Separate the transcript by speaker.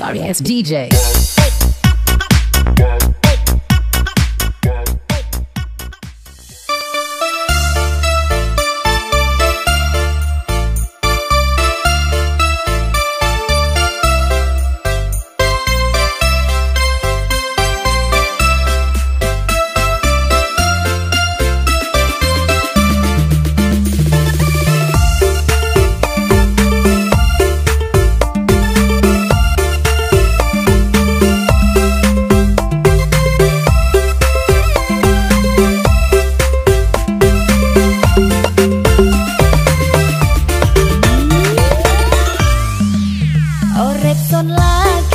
Speaker 1: Sorry ass DJ. Orep son lagi